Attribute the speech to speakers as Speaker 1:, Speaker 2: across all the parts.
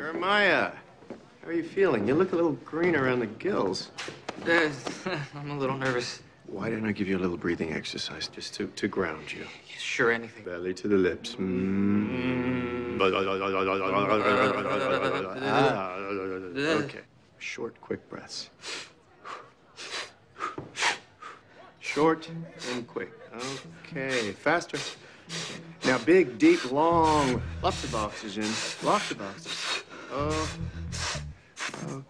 Speaker 1: Jeremiah, how are you feeling? You look a little green around the gills.
Speaker 2: Uh, I'm a little nervous.
Speaker 1: Why don't I give you a little breathing exercise just to, to ground you?
Speaker 2: Sure, anything.
Speaker 1: Belly to the lips. Mm. Ah, okay. Short, quick breaths. Short and quick. Okay. Faster. Now, big, deep, long. Lots of oxygen. Lots of oxygen. Oh. Oh.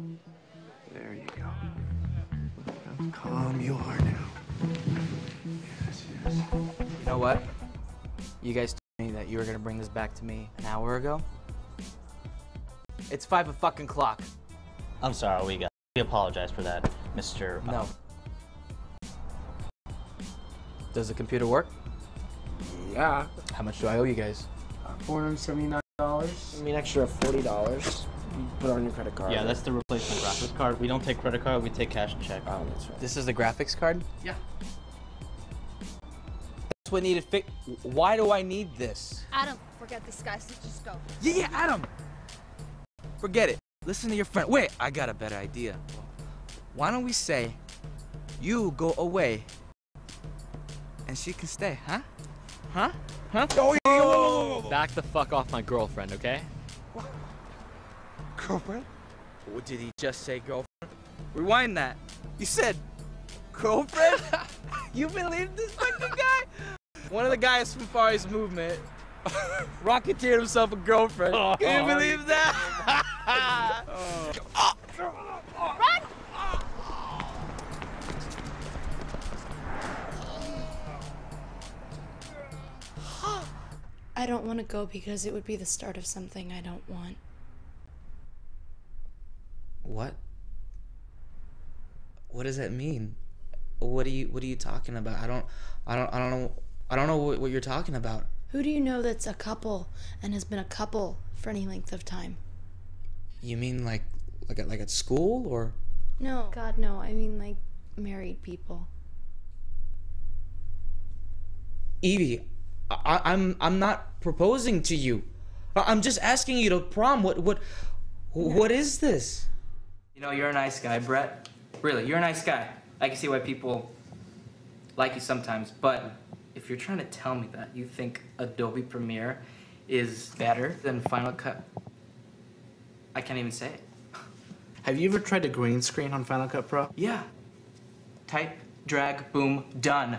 Speaker 1: There you go. Look how calm you are now. Yes, yes.
Speaker 3: You know what? You guys told me that you were gonna bring this back to me an hour ago. It's five a fucking clock.
Speaker 4: I'm sorry, we got. We apologize for that, Mr.
Speaker 3: No. Does the computer work?
Speaker 5: Yeah.
Speaker 3: How much do I owe you guys?
Speaker 5: Uh, four hundred seventy-nine dollars. I mean, extra forty dollars. Put on your credit card.
Speaker 4: Yeah, that's the replacement graphics card. We don't take credit card. We take cash and check.
Speaker 5: Oh, that's right.
Speaker 3: This is the graphics card?
Speaker 4: Yeah.
Speaker 3: That's what needed fix. Why do I need this?
Speaker 6: Adam, forget this guy. So just go.
Speaker 3: Yeah, yeah, Adam. Forget it. Listen to your friend. Wait, I got a better idea. Why don't we say, you go away, and she can stay, huh? Huh? Huh? Oh,
Speaker 7: Back the fuck off my girlfriend, okay? What?
Speaker 5: Girlfriend?
Speaker 3: What did he just say, girlfriend? Rewind that. You said, girlfriend? you believe this fucking guy? One of the guys from Fari's Movement rocketeered himself a girlfriend. Oh, Can you oh, believe that? Oh.
Speaker 6: I don't want to go because it would be the start of something I don't want.
Speaker 3: What? What does that mean? What are you What are you talking about? I don't I don't I don't know I don't know what, what you're talking about.
Speaker 6: Who do you know that's a couple and has been a couple for any length of time?
Speaker 3: You mean like like at, like at school or?
Speaker 6: No, God, no. I mean like married people.
Speaker 3: Evie, I, I'm I'm not proposing to you. I- I'm just asking you to prom. What what what is this? You know, you're a nice guy, Brett. Really, you're a nice guy. I can see why people like you sometimes, but if you're trying to tell me that you think Adobe Premiere is better than Final Cut, I can't even say it.
Speaker 8: Have you ever tried to green screen on Final Cut Pro?
Speaker 3: Yeah. Type, drag, boom, done.